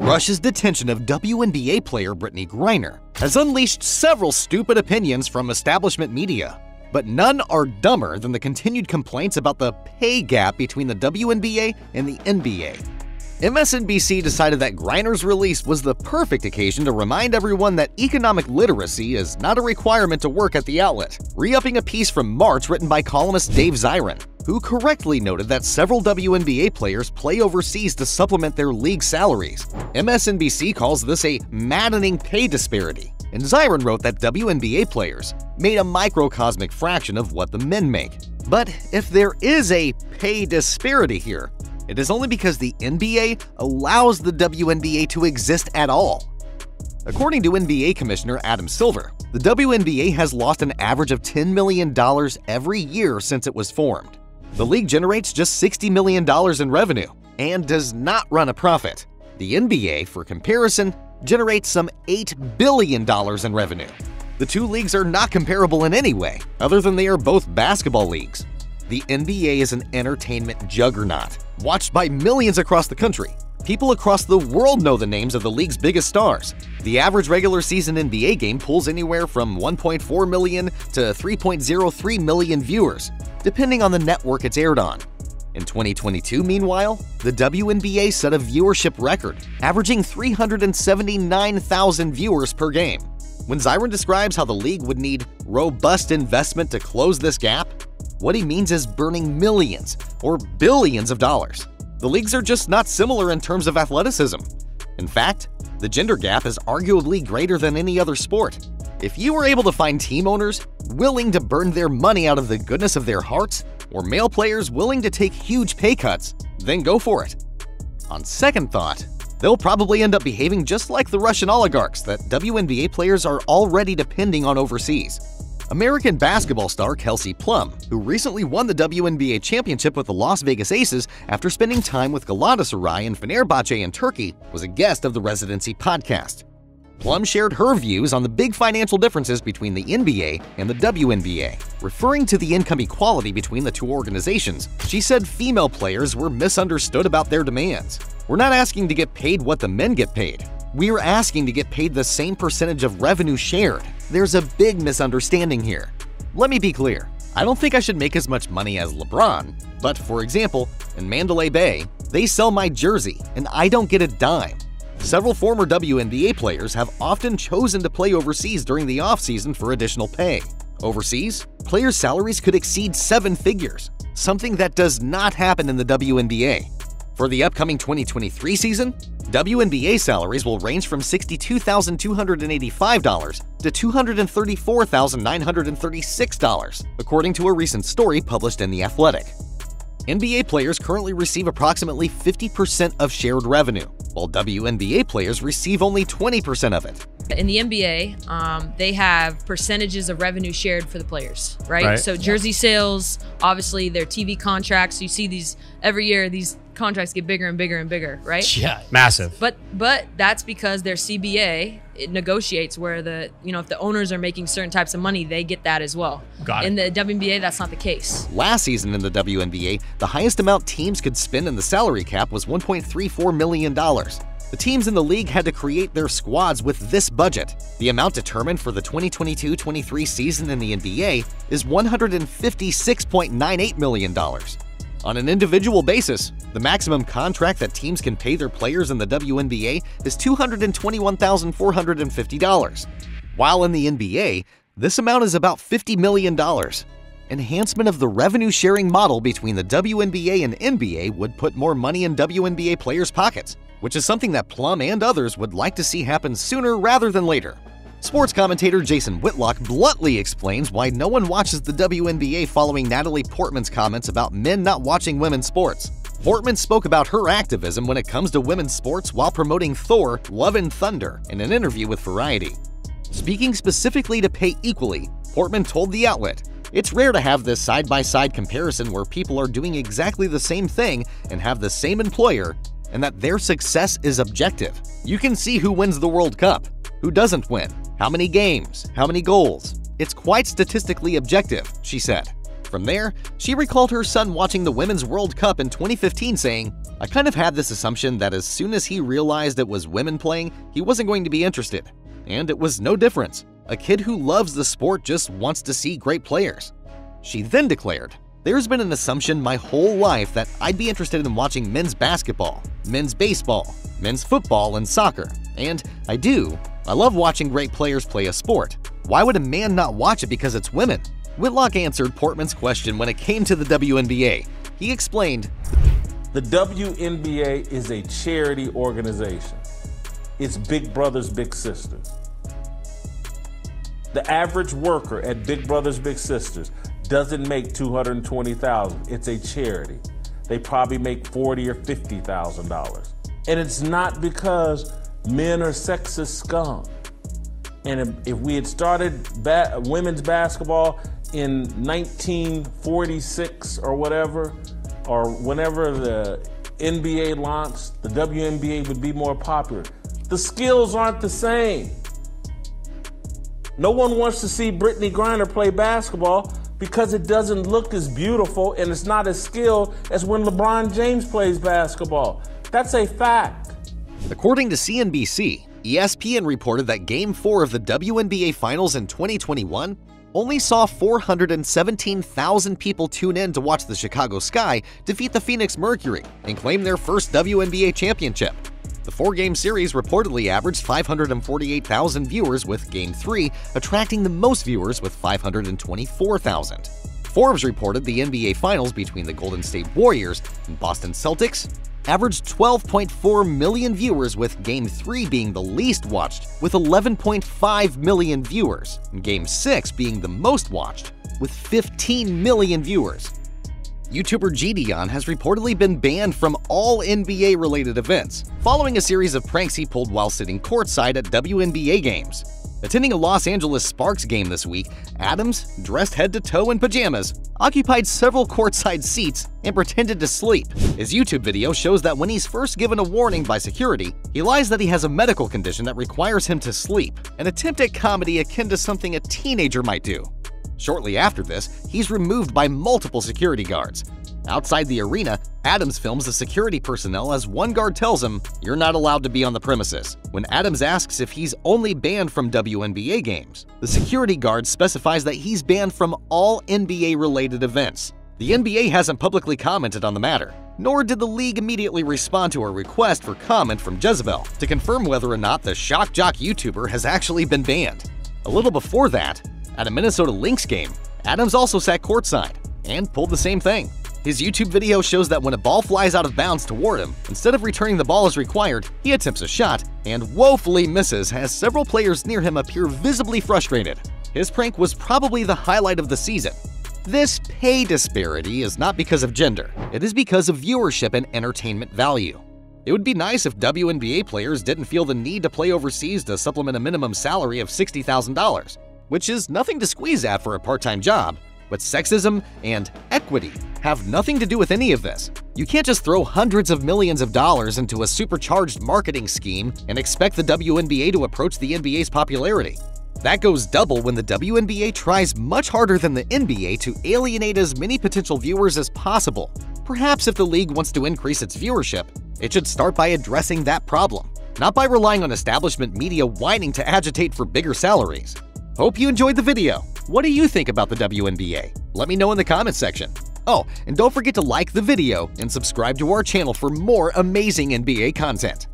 Russia's detention of WNBA player Brittney Griner has unleashed several stupid opinions from establishment media, but none are dumber than the continued complaints about the pay gap between the WNBA and the NBA. MSNBC decided that Griner's release was the perfect occasion to remind everyone that economic literacy is not a requirement to work at the outlet, re-upping a piece from March written by columnist Dave Zirin, who correctly noted that several WNBA players play overseas to supplement their league salaries. MSNBC calls this a maddening pay disparity, and Zirin wrote that WNBA players made a microcosmic fraction of what the men make. But if there is a pay disparity here, it is only because the NBA allows the WNBA to exist at all. According to NBA Commissioner Adam Silver, the WNBA has lost an average of $10 million every year since it was formed. The league generates just $60 million in revenue and does not run a profit. The NBA, for comparison, generates some $8 billion in revenue. The two leagues are not comparable in any way, other than they are both basketball leagues. The NBA is an entertainment juggernaut, watched by millions across the country. People across the world know the names of the league's biggest stars. The average regular season NBA game pulls anywhere from 1.4 million to 3.03 million viewers, depending on the network it's aired on. In 2022, meanwhile, the WNBA set a viewership record, averaging 379,000 viewers per game. When Zirin describes how the league would need robust investment to close this gap, what he means is burning millions or billions of dollars. The leagues are just not similar in terms of athleticism. In fact, the gender gap is arguably greater than any other sport. If you were able to find team owners willing to burn their money out of the goodness of their hearts, or male players willing to take huge pay cuts, then go for it. On second thought, they'll probably end up behaving just like the Russian oligarchs that WNBA players are already depending on overseas. American basketball star Kelsey Plum, who recently won the WNBA championship with the Las Vegas Aces after spending time with Galatasaray and Fenerbahce in Turkey, was a guest of the Residency podcast. Plum shared her views on the big financial differences between the NBA and the WNBA. Referring to the income equality between the two organizations, she said female players were misunderstood about their demands. We're not asking to get paid what the men get paid. We're asking to get paid the same percentage of revenue shared. There's a big misunderstanding here. Let me be clear. I don't think I should make as much money as LeBron, but for example, in Mandalay Bay, they sell my jersey and I don't get a dime. Several former WNBA players have often chosen to play overseas during the offseason for additional pay. Overseas, players' salaries could exceed seven figures, something that does not happen in the WNBA. For the upcoming 2023 season, WNBA salaries will range from $62,285 to $234,936, according to a recent story published in The Athletic. NBA players currently receive approximately 50% of shared revenue, while WNBA players receive only 20% of it. In the NBA, um, they have percentages of revenue shared for the players, right? Right. So jersey sales, obviously their TV contracts. You see these every year. These contracts get bigger and bigger and bigger, right? Yeah, massive. But but that's because their CBA it negotiates where the you know if the owners are making certain types of money, they get that as well. Got it. In the WNBA, that's not the case. Last season in the WNBA, the highest amount teams could spend in the salary cap was $1.34 million. The teams in the league had to create their squads with this budget. The amount determined for the 2022 23 season in the NBA is $156.98 million. On an individual basis, the maximum contract that teams can pay their players in the WNBA is $221,450. While in the NBA, this amount is about $50 million. Enhancement of the revenue sharing model between the WNBA and NBA would put more money in WNBA players' pockets, which is something that Plum and others would like to see happen sooner rather than later. Sports commentator Jason Whitlock bluntly explains why no one watches the WNBA following Natalie Portman's comments about men not watching women's sports. Portman spoke about her activism when it comes to women's sports while promoting Thor Love and Thunder in an interview with Variety. Speaking specifically to pay equally, Portman told the outlet, It's rare to have this side by side comparison where people are doing exactly the same thing and have the same employer, and that their success is objective. You can see who wins the World Cup, who doesn't win, how many games, how many goals. It's quite statistically objective, she said. From there, she recalled her son watching the Women's World Cup in 2015 saying, I kind of had this assumption that as soon as he realized it was women playing, he wasn't going to be interested. And it was no difference. A kid who loves the sport just wants to see great players. She then declared, There's been an assumption my whole life that I'd be interested in watching men's basketball, men's baseball, men's football, and soccer. And I do. I love watching great players play a sport. Why would a man not watch it because it's women? Whitlock answered Portman's question when it came to the WNBA. He explained The WNBA is a charity organization, it's Big Brothers, Big Sisters. The average worker at Big Brothers Big Sisters doesn't make 220,000. It's a charity. They probably make 40 or 50,000 dollars. And it's not because men are sexist scum. And if, if we had started ba- women's basketball in 1946 or whatever, or whenever the NBA launched, the WNBA would be more popular. The skills aren't the same. No one wants to see Brittney Griner play basketball because it doesn't look as beautiful and it's not as skilled as when LeBron James plays basketball. That's a fact. According to CNBC, ESPN reported that Game 4 of the WNBA Finals in 2021 only saw 417,000 people tune in to watch the Chicago Sky defeat the Phoenix Mercury and claim their first WNBA championship. The four game series reportedly averaged 548,000 viewers, with Game 3 attracting the most viewers with 524,000. Forbes reported the NBA Finals between the Golden State Warriors and Boston Celtics averaged 12.4 million viewers, with Game 3 being the least watched, with 11.5 million viewers, and Game 6 being the most watched, with 15 million viewers. YouTuber Jidion has reportedly been banned from all NBA related events, following a series of pranks he pulled while sitting courtside at WNBA games. Attending a Los Angeles Sparks game this week, Adams, dressed head to toe in pajamas, occupied several courtside seats and pretended to sleep. His YouTube video shows that when he's first given a warning by security, he lies that he has a medical condition that requires him to sleep, an attempt at comedy akin to something a teenager might do. Shortly after this, he's removed by multiple security guards. Outside the arena, Adams films the security personnel as one guard tells him, You're not allowed to be on the premises. When Adams asks if he's only banned from WNBA games, the security guard specifies that he's banned from all NBA related events. The NBA hasn't publicly commented on the matter, nor did the league immediately respond to a request for comment from Jezebel to confirm whether or not the shock jock YouTuber has actually been banned. A little before that, at a Minnesota Lynx game, Adams also sat courtside and pulled the same thing. His YouTube video shows that when a ball flies out of bounds toward him, instead of returning the ball as required, he attempts a shot and woefully misses as several players near him appear visibly frustrated. His prank was probably the highlight of the season. This pay disparity is not because of gender, it is because of viewership and entertainment value. It would be nice if WNBA players didn't feel the need to play overseas to supplement a minimum salary of $60,000, which is nothing to squeeze at for a part time job, but sexism and equity have nothing to do with any of this. You can't just throw hundreds of millions of dollars into a supercharged marketing scheme and expect the WNBA to approach the NBA's popularity. That goes double when the WNBA tries much harder than the NBA to alienate as many potential viewers as possible. Perhaps if the league wants to increase its viewership, it should start by addressing that problem, not by relying on establishment media whining to agitate for bigger salaries. Hope you enjoyed the video. What do you think about the WNBA? Let me know in the comments section. Oh, and don't forget to like the video and subscribe to our channel for more amazing NBA content.